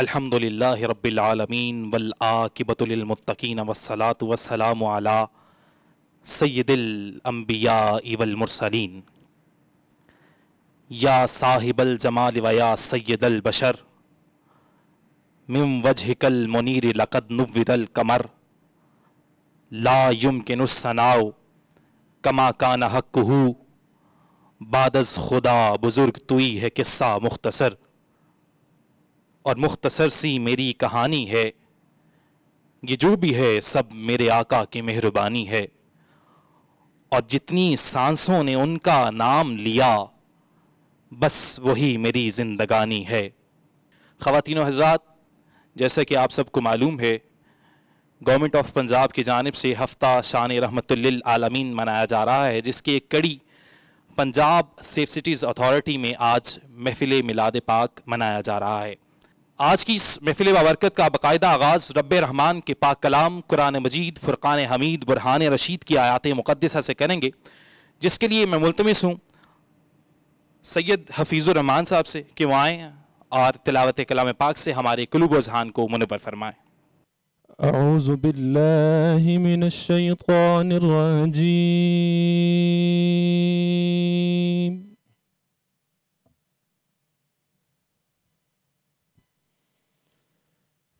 अल्हम्दुलिल्लाहि रब्बिल आलमीन वल आकिबतुलिल वस्सलातु वस्सलामु अला सय्यिदिल अंबिया वल मुरसलीन या साहिबल जमाल व या सय्यदल बशर मिम वजहिकल मुनीर लक़द नुव्विदल कमर ला युमकिनुस सनाओ कमा कान हक़्क़ुहु बादज खुदा बुज़ुर्ग तुई है किस्सा मुख्तसर और मुख्तसर सी मेरी कहानी है। ये जो भी है, सब मेरे आका की मेहरबानी है। और जितनी सांसों ने उनका नाम लिया, बस वही मेरी ज़िंदगानी है। ख़वातिन हजरात, जैसा कि आप सबको मालूम है, गवर्नमेंट ऑफ़ पंजाब की जानब से हफ़्ता शान रहमतुल्लिल आलमीन मनाया जा रहा है, जिसकी एक कड़ी पंजाब सेफ़ सिटीज़ अथॉरिटी में आज महफिल मिलाद पाक मनाया जा रहा है। आज की इस महफिल बबरकत का बाकायदा आगाज़ रब रहमान के पाक कलाम, कुरान मजीद, फ़ुरक़ान हमीद, बुरहान रशीद की आयात मुक़दसा से करेंगे, जिसके लिए मैं मुलतमस हूँ। सैयद हफीज़ुररहमान साहब से कि वह आएँ और तिलावत कलाम पाक से हमारे कुलू वजहान को मुनबर फरमाएँ। अज़बिल्लिमिनशानरजीम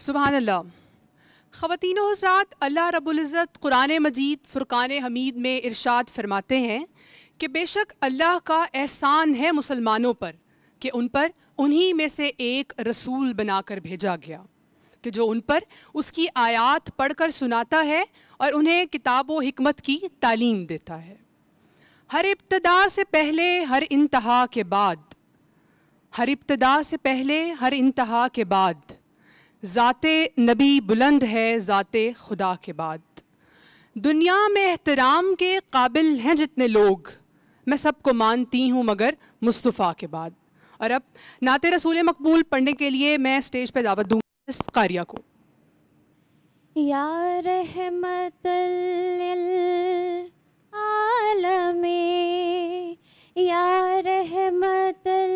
सुबहान अल्लाह ख़वातीन हजरात अल्लाह रब्ज़त कुरान मजीद फ़ुरक़ान हमीद में इरशाद फरमाते हैं कि बेशक अल्लाह का एहसान है मुसलमानों पर कि उन पर उन्हीं में से एक रसूल बनाकर भेजा गया कि जो उन पर उसकी आयात पढ़कर सुनाता है और उन्हें किताब व हिकमत की तालीम देता है हर इब्तदा से पहले, हर इंतहा के बाद। हर इब्तदा से पहले, हर इंतहा के बाद। ज़ाते नबी बुलंद है, ज़ाते खुदा के बाद। दुनिया में एहतराम के काबिल हैं जितने लोग। मैं सबको मानती हूँ मगर मुस्तफ़ा के बाद। और अब नाते रसूल मकबूल पढ़ने के लिए मैं स्टेज पर दावत दूँगी इस कारिया को। या रहमतल में या रहमतल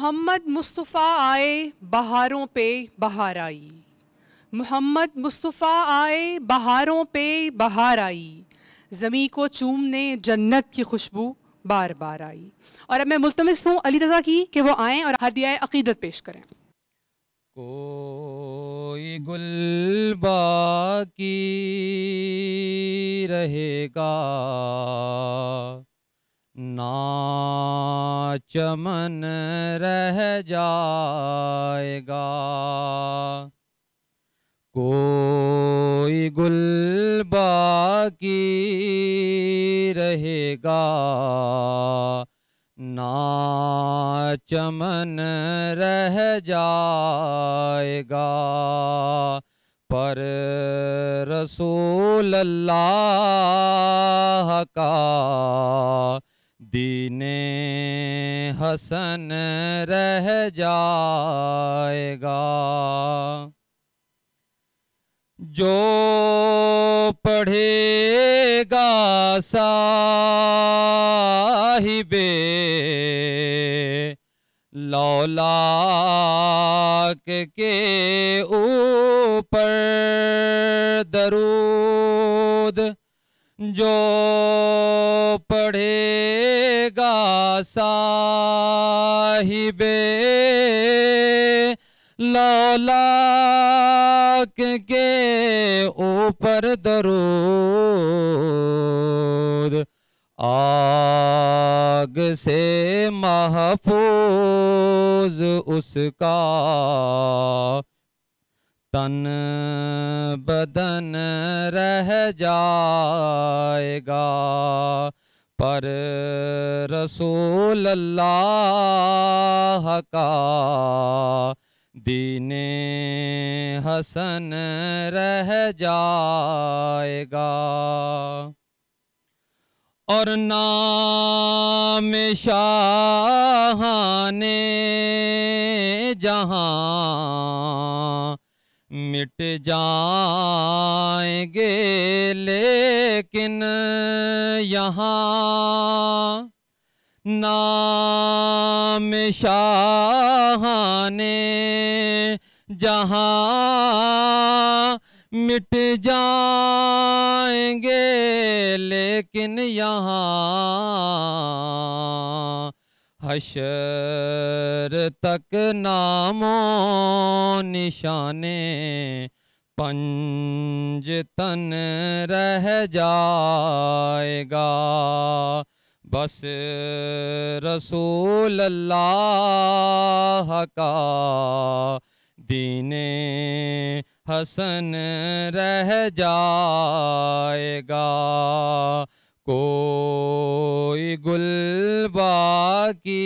मोहम्मद मुस्तफ़ा आए बहारों पे बहार आई मोहम्मद मुस्तफ़ा आए बहारों पे बहार आई ज़मी को चूमने जन्नत की खुशबू बार बार आई और अब मैं मुलतमस हूँ अली रज़ा की कि वो आएँ और हदिया अकीदत पेश करें। कोई गुल बाकी रहेगा। ना चमन रह जाएगा। कोई गुल बाकी रहेगा। ना चमन रह जाएगा। पर रसूल अल्लाह का दीने हसन रह जाएगा। जो पढ़ेगा साहिबे लौलाक के ऊपर दरूद जो पढ़ेगा साहिबे लौलाक के ऊपर दरूद आग से महफूज उसका तन बदन रह जाएगा। पर रसूल अल्लाह का दीने हसन रह जाएगा। और नाम शाहाने जहाँ मिट जाएँगे लेकिन यहाँ नाम शाहाने जहाँ मिट जाएँगे लेकिन यहाँ हशर तक नामो निशाने, पंज तन रह जाएगा। बस रसूल अल्लाह का दीने हसन रह जाएगा। कोई गुल बाकी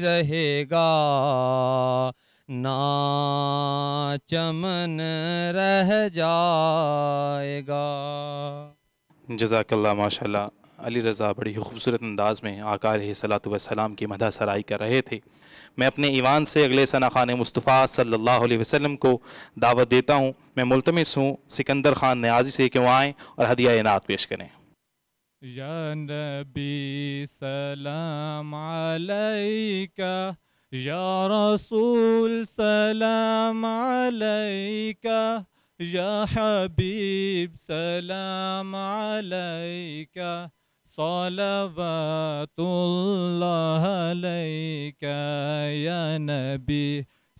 रहेगा, ना चमन रह जाएगा। जजाकल्ला माशाल्लाह। अली रज़ा बड़ी खूबसूरत अंदाज में आकार सलातु सलाम की मदा सराई कर रहे थे। मैं अपने ईवान से अगले सना खान मुस्तफ़ा सल्लल्लाहु अलैहि वसल्लम को दावत देता हूँ। मैं मुलतमस हूँ। सिकंदर खान न्याजी से क्यों आएँ और हदिया इनात पेश करें। या नबी सलाम अलैका या रसूल सलाम अलैका या हबीब सलाम अलैका सलवातुल्लाह अलैका या नबी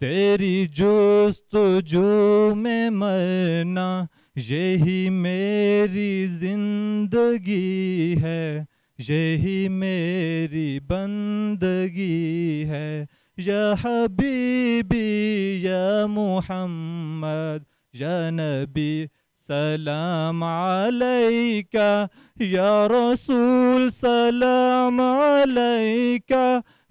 तेरी जोस्त जो में मरना, यही मेरी ज़िंदगी है, यही मेरी बंदगी है। या हबीबी, या मोहम्मद, या नबी, सलाम अलैका, या रसूल, सलाम अलैका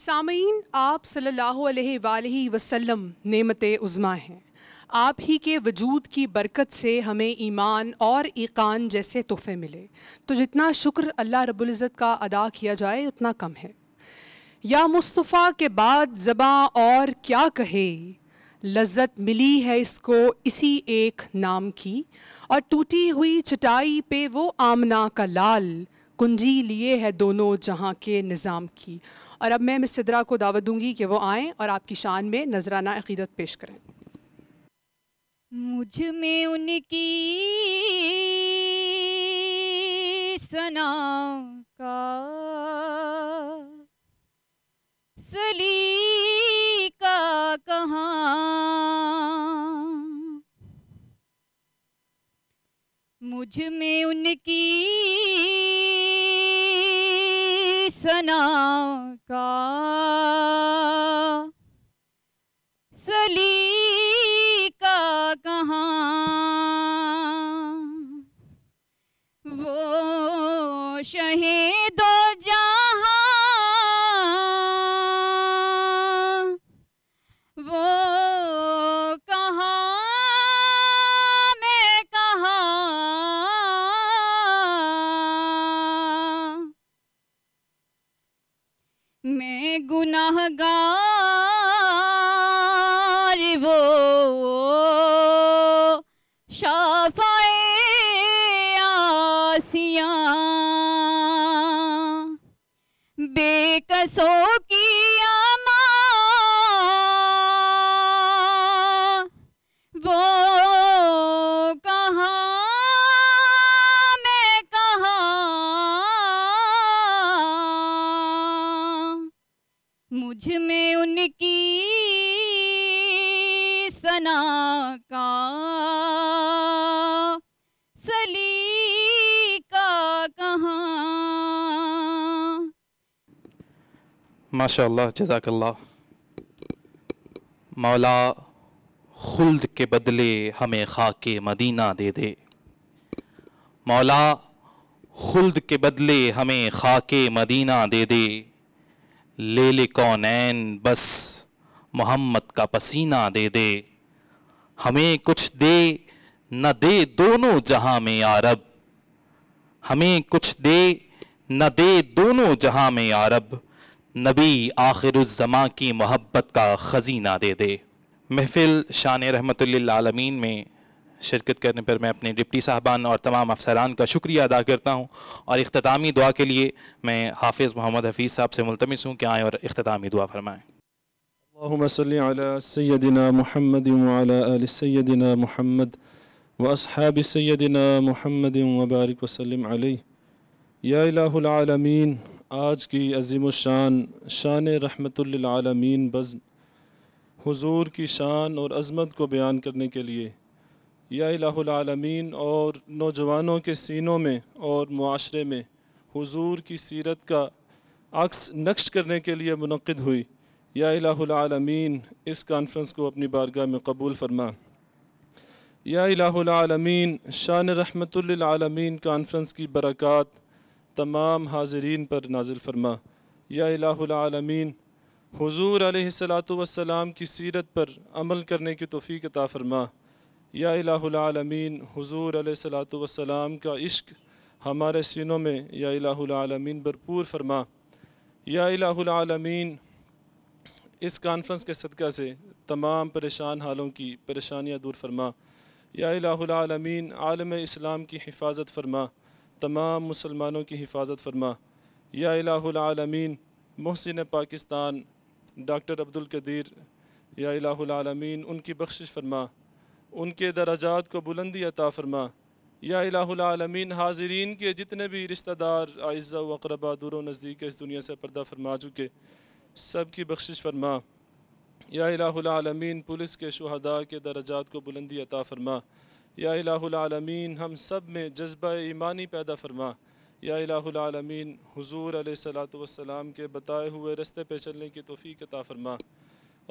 सामीन, आप सल्लल्लाहु अलैहि वसल्लम नेमत उज़्मा हैं। आप ही के वजूद की बरकत से हमें ईमान और ईकान जैसे तोहफे मिले। तो जितना शुक्र अल्लाह रब्बुल इज़्ज़त का अदा किया जाए, उतना कम है। या मुस्तफ़ा के बाद ज़बाँ और क्या कहे? लज्जत मिली है इसको इसी एक नाम की, और टूटी हुई चटाई पे वो आमना का लाल कुंजी लिए है दोनों जहाँ के निज़ाम की। और अब मैं मिस सिद्रा को दावत दूँगी कि वो आएँ और आपकी शान में नजराना अकीदत पेश करें। मुझमें उनकी सना का सलीका कहाँ? मुझमें उनकी गुनाहगार मुझमें उनकी सना का सलीका कहाँ? माशाल्लाह जजाकल्ला मौला खुल्द के बदले हमें खाके मदीना दे दे। मौला खुल्द के बदले हमें खाके मदीना दे दे। ले ले कौनैन बस मोहम्मद का पसीना दे दे। हमें कुछ दे, न दे दोनों जहाँ में यारब हमें कुछ दे, न दे दोनों जहाँ में यारब नबी आखिरुज़्ज़मा की मोहब्बत का ख़जीना दे दे। महफिल शान रहमतुल्लिल आलमीन में शिरकत करने पर मैं अपने डिप्टी साहबान और तमाम अफसरान का शुक्रिया अदा करता हूँ और अख्तामी दुआ के लिए मैं हाफिज़ मोहम्मद हफीज़ साहब से मुलतमस हूँ कि आएँ और अख्तामी दुआ फरमाएँ। सैदिना महमद सैदिना महमद महमद वबारक वसलम यामीन आज की अजीम शान शान रहमतमीन बज़ हज़ूर की शान और अजमत को बयान करने के लिए या इलाहुल और नौजवानों के सीनों में और मुआशरे में हुजूर की सीरत का अक्स नक्श करने के लिए मुनक़द हुई। या इलाहुल इस कॉन्फ्रेंस को अपनी बारगाह में कबूल फरमा। या इलाहुल आलमीन, शान रहमतुल्लिल आलमीन कॉन्फ्रेंस की बरक़ात तमाम हाज़रीन पर नाजिल फरमा। या इलाहुल आलमीन, हुजूर अलैहिस्सलातु वस्सलाम की सीरत पर अमल करने की तौफ़ीक अता फरमा। या इलाहुल आलमीन, हुजूर अलैहिस्सलातु वस्सलाम का इश्क हमारे सीनों में, या इलाहुल आलमीन, भरपूर फरमा। या इलाहुल आलमीन, इस कॉन्फ्रेंस के सदक़ा से तमाम परेशान हालों की परेशानियाँ दूर फरमा। या इलाहुल आलमीन, आलम इस्लाम की हिफाजत फरमा, तमाम मुसलमानों की हिफाजत फरमा। या इलाहुल आलमीन, मोहसिन पाकिस्तान, डॉक्टर अब्दुल कदीर, या इलाहुल आलमीन, उनकी बख्शिश फरमा। उनके दराजात को बुलंदी अता फरमा। या इलाहुल आलमीन, हाज़रीन के जितने भी रिश्तेदार, आइज़ा व अकरबा दूर नज़दीक इस दुनिया से पर्दा फरमा चुके, सब की बख्शिश फरमा। या इलाहुल पुलिस के शहदा के दराजात को बुलंदी अता फरमा। या इलाहुल हम सब में जज्बा ईमानी पैदा फरमा। या इलाहुल आलमीन, हुजूर अलैहिस्सलातु वस्सलाम के बताए हुए रस्ते पर चलने की तौफीक अता फरमा।